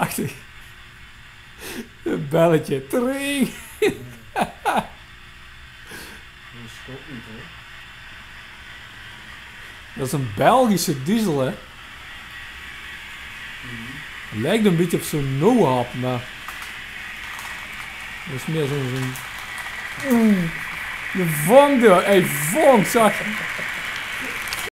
Prachtig. Een belletje. Tring. Dat stopt niet hoor. Dat is een Belgische diesel, hè. Mhm. Lijkt een beetje op zo'n Noahap, maar... Dat is meer zo'n... Zo de mm. vonk door. Hey, vonk, zag?